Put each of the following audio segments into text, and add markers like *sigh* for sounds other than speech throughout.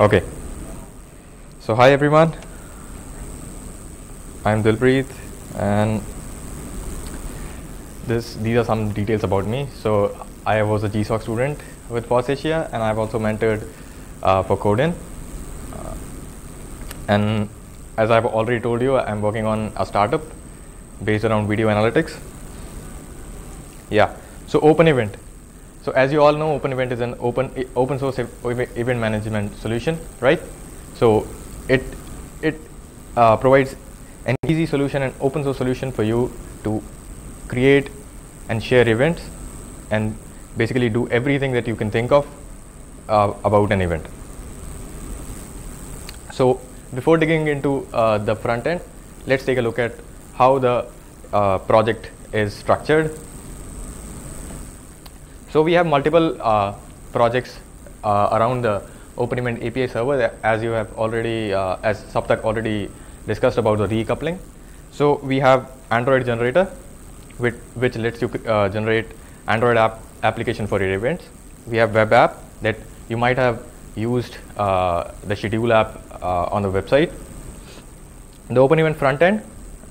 Okay. So hi everyone. I'm Dilpreet and this these are some details about me. So I was a GSOC student with FOSSASIA and I've also mentored uh, for Code-In. Uh, and as I've already told you, I'm working on a startup based around video analytics. Yeah. So Open Event. So as you all know, Open Event is an open open source ev- ev- event management solution, right? So it it uh, provides an easy solution, an open source solution for you to create and share events, and basically do everything that you can think of uh, about an event. So before digging into uh, the front end, let's take a look at how the uh, project is structured so we have multiple uh, projects uh, around the OpenEvent API server as you have already, uh, as Saptak already discussed about the decoupling. So we have Android generator, which, which lets you uh, generate Android app application for your events. We have web app that you might have used uh, the schedule app uh, on the website. The OpenEvent front end,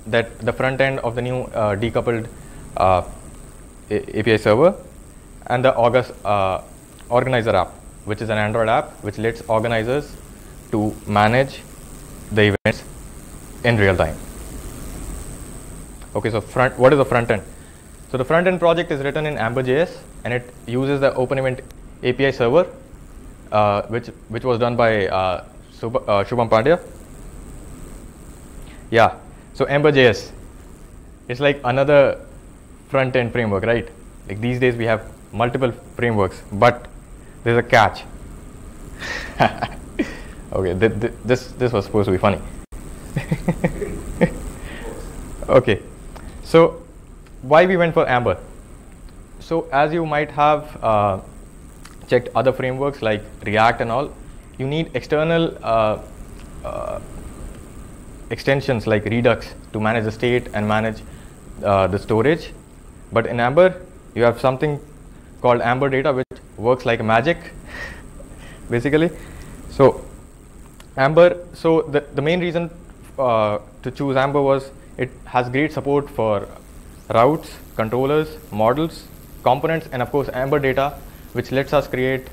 that the front end of the new decoupled API server, and the Orga uh, organizer app, which is an Android app which lets organizers to manage the events in real time. Okay, so front, what is the front end? So the front end project is written in Ember.js and it uses the OpenEvent API server, uh, which which was done by uh, Subha, uh, Shubham Pandya. Yeah, so Ember.js, it's like another front end framework, right? Like these days we have multiple frameworks, but there's a catch. *laughs* okay, th- th- this this was supposed to be funny. *laughs* okay, so why we went for Ember? So as you might have uh, checked other frameworks like React and all, you need external uh, uh, extensions like Redux to manage the state and manage uh, the storage. But in Ember, you have something called Ember Data, which works like magic, basically. So Ember. So the the main reason uh, to choose Ember was it has great support for routes, controllers, models, components, and of course Ember Data, which lets us create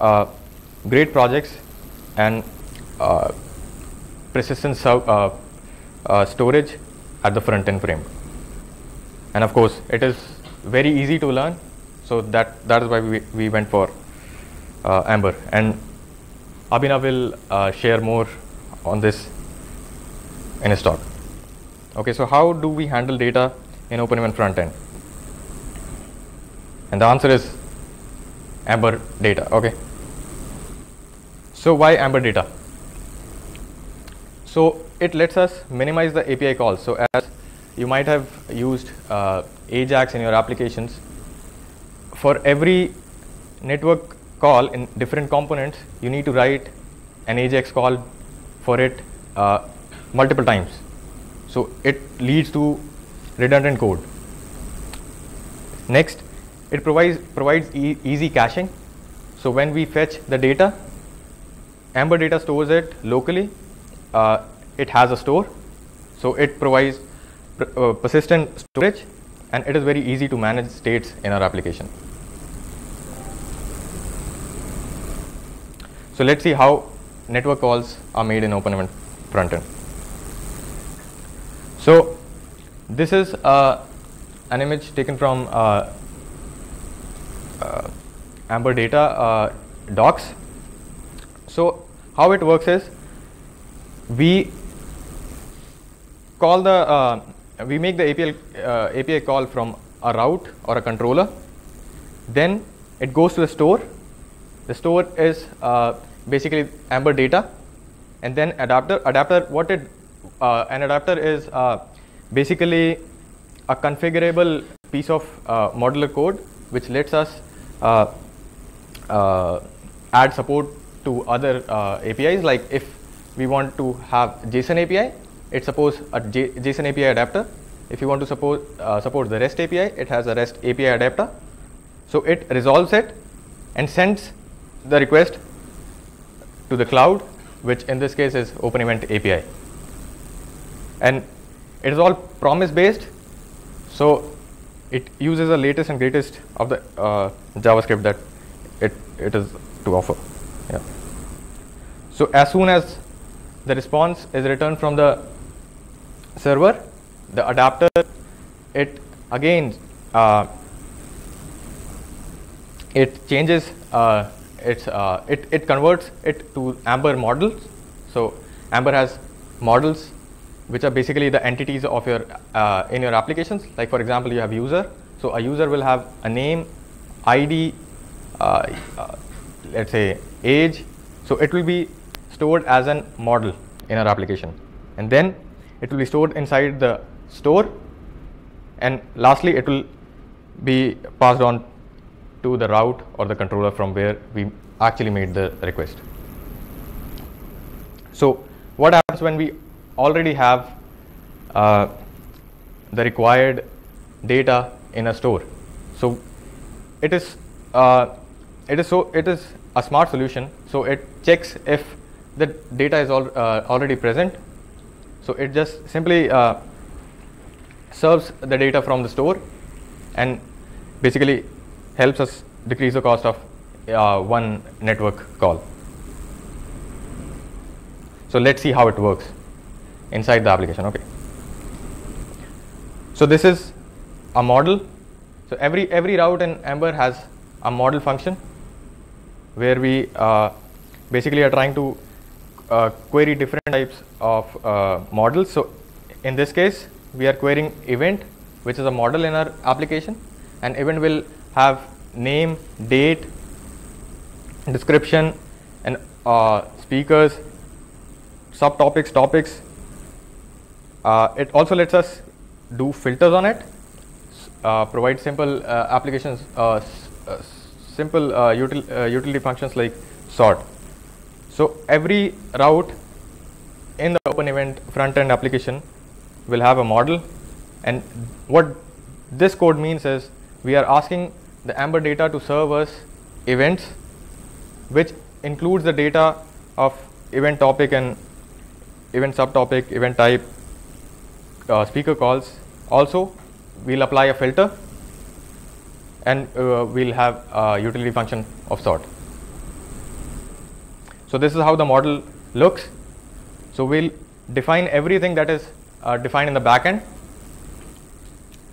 uh, great projects and uh, persistent uh, uh, storage at the front end frame. And of course, it is very easy to learn. So that that is why we, we went for uh, Ember. And Abhinav will uh, share more on this in his talk. Okay, so how do we handle data in OpenEvent front end? And the answer is Ember data. Okay. So why Ember data? So it lets us minimize the API calls. So as you might have used uh, AJAX in your applications, for every network call in different components, you need to write an AJAX call for it uh, multiple times. So it leads to redundant code. Next, it provides provides e- easy caching. So when we fetch the data, Ember Data stores it locally. Uh, it has a store, so it provides pr- uh, persistent storage, and it is very easy to manage states in our application. So let's see how network calls are made in OpenEvent front end. So this is uh, an image taken from uh, uh, Ember Data uh, docs. So how it works is we call the uh, we make the API uh, API call from a route or a controller. Then it goes to the store. The store is uh, basically Ember data, and then adapter. Adapter what it uh, an adapter is uh, basically a configurable piece of uh, modular code which lets us uh, uh, add support to other APIs. Like if we want to have JSON API, it supports a J- JSON API adapter. If you want to support support the REST API, it has a REST API adapter. So it resolves it and sends the request to the cloud, which in this case is Open Event API. And it is all promise based, so it uses the latest and greatest of the uh, JavaScript that it, it is to offer. Yeah. So as soon as the response is returned from the server, the adapter, it again uh, it changes uh, it's uh, it, it converts it to ember models. So ember has models which are basically the entities of your uh, in your applications. Like for example you have user. So a user will have a name id uh, uh, let's say age. So it will be stored as an model in our application. And then it will be stored inside the store. And lastly it will be passed on to the route or the controller from where we actually made the request. So what happens when we already have uh, the required data in a store? So it is uh, it is so it is a smart solution. So it checks if the data is al uh, already present. So it just simply uh, serves the data from the store and basically helps us decrease the cost of uh, one network call. So let's see how it works inside the application. Okay. So this is a model. So every every route in Ember has a model function where we uh, basically are trying to uh, query different types of uh, models. So in this case, we are querying event, which is a model in our application, and event will have name, date, description, and uh, speakers, subtopics, topics. Uh, it also lets us do filters on it, uh, provide simple uh, applications, uh, uh, simple util utility functions like sort. So every route in the open event front end application will have a model and what this code means is we are asking the Ember data to serve us events which includes the data of event topic and event subtopic, event type, uh, speaker calls. Also, we'll apply a filter and uh, we'll have a utility function of sort. So this is how the model looks. So we'll define everything that is uh, defined in the backend.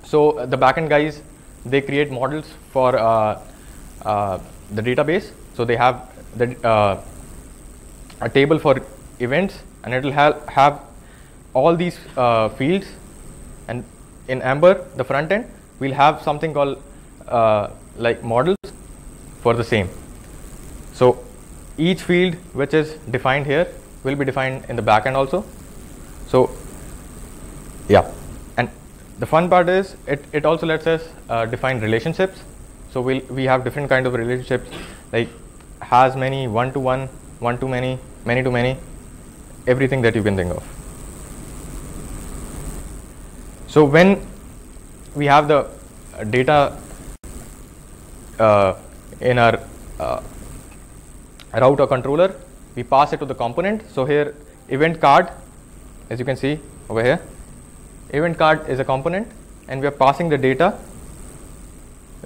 So the backend guys they create models for uh, uh, the database. So they have the, uh, a table for events and it will have, have all these fields and in Ember, the front end, we'll have something called like models for the same. So each field which is defined here will be defined in the backend also. So yeah the fun part is it, it also lets us uh, define relationships. So we'll, we have different kind of relationships like has many, one to one, one to many, many to many, everything that you can think of. So when we have the uh, data uh, in our uh, route or controller, we pass it to the component. So here event card, as you can see over here, event card is a component and we are passing the data.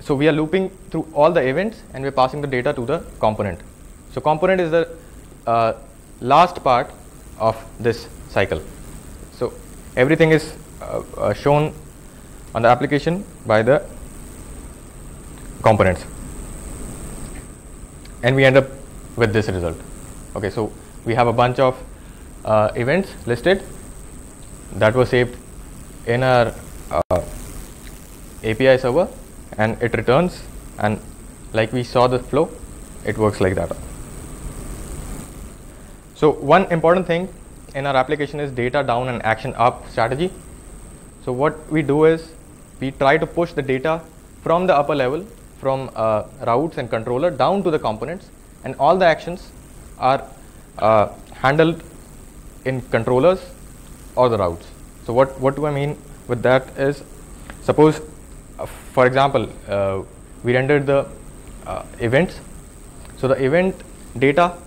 So we are looping through all the events and we are passing the data to the component. So component is the uh, last part of this cycle. So everything is uh, uh, shown on the application by the components and we end up with this result. Okay, so we have a bunch of uh, events listed that were saved in our uh, API server and it returns and like we saw the flow it works like that. So one important thing in our application is data down and action up strategy. So what we do is we try to push the data from the upper level from uh, routes and controller down to the components and all the actions are uh, handled in controllers or the routes. So what, what do I mean with that is suppose uh, for example uh, we rendered the uh, events. So the event data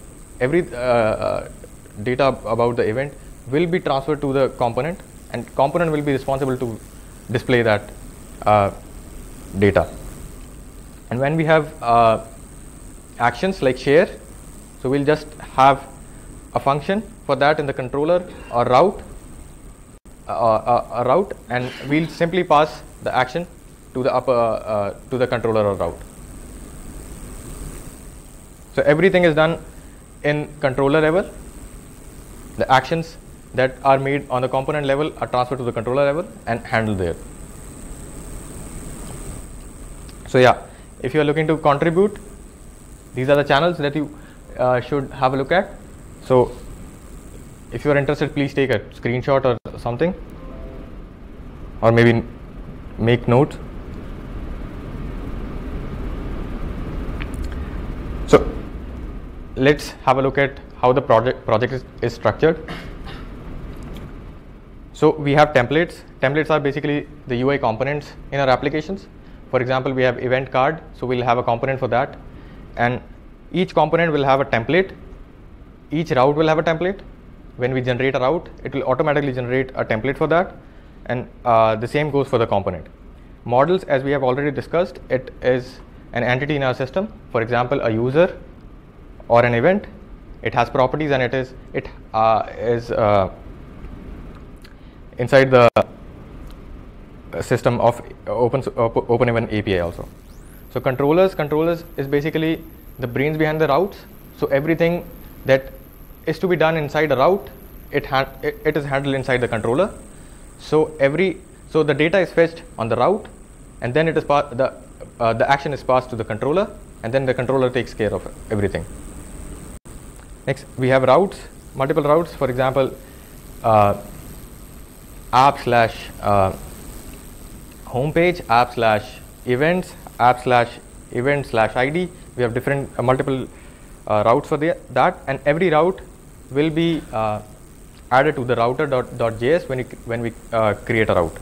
every uh, uh, data about the event will be transferred to the component and component will be responsible to display that uh, data. And when we have actions like share, so we'll just have a function for that in the controller or route, uh, a route, and we'll simply pass the action to the upper uh, to the controller or route. So everything is done in controller level. The actions that are made on the component level are transferred to the controller level and handled there. So yeah, if you are looking to contribute, these are the channels that you uh, should have a look at. So if you are interested, please take a screenshot or something, or maybe make notes. So let's have a look at how the project project is, is structured. So we have templates. Templates are basically the UI components in our applications. For example, we have event card, so we'll have a component for that, and each component will have a template. Each route will have a template. When we generate a route, it will automatically generate a template for that, and uh, the same goes for the component. Models, as we have already discussed, it is an entity in our system. For example, a user or an event. It has properties and it is it uh, is uh, inside the system of open open event API also. So controllers, controllers is basically the brains behind the routes. So everything that is to be done inside a route, it, it, is handled inside the controller. So every so the data is fetched on the route, and then it is the uh, the action is passed to the controller, and then the controller takes care of everything. Next, we have routes, multiple routes. For example, uh, app slash uh, homepage, app slash events, app slash event slash ID. We have different uh, multiple uh, routes for the, that, and every route will be uh, added to the router.js when, when we uh, create a route.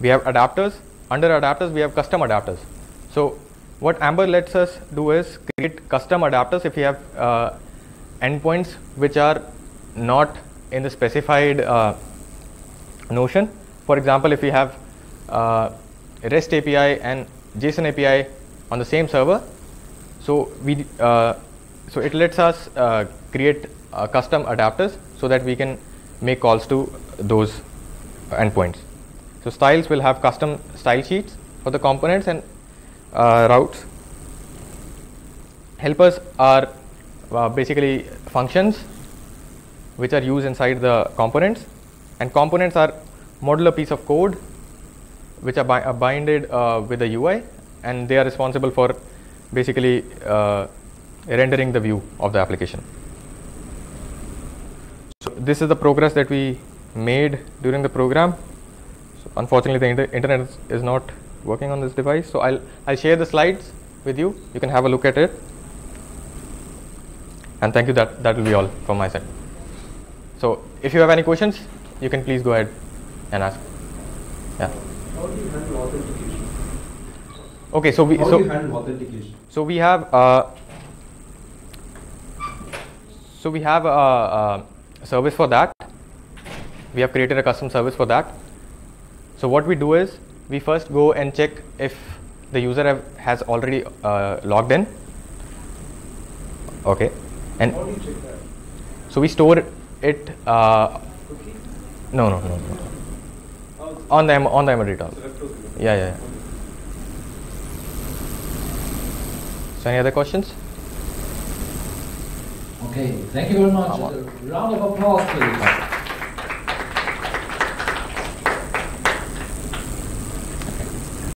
We have adapters. Under adapters, we have custom adapters. So what Ember lets us do is create custom adapters if we have uh, endpoints which are not in the specified uh, notion. For example, if we have uh, REST API and JSON API on the same server, so we uh, so it lets us create uh, custom adapters so that we can make calls to those endpoints. So styles will have custom style sheets for the components and uh, routes. Helpers are uh, basically functions which are used inside the components and components are modular piece of code which are, bi- are binded uh, with the UI and they are responsible for basically uh, rendering the view of the application. This is the progress that we made during the program. So unfortunately, the inter- internet is not working on this device. So I'll I'll share the slides with you. You can have a look at it. And thank you. That that will be all from my side. So if you have any questions, you can please go ahead and ask. Yeah. How do you handle authentication? Okay. So we How so do you handle authentication? so we have uh, so we have a, a service for that. We have created a custom service for that. So what we do is we first go and check if the user have, has already uh, logged in. Okay, and How do you check that? so we store it. Uh, no, no, no, no. On the on the Emma it's a retro cookie. Yeah, yeah. yeah. So any other questions? Okay, thank you very much. A round of applause, please.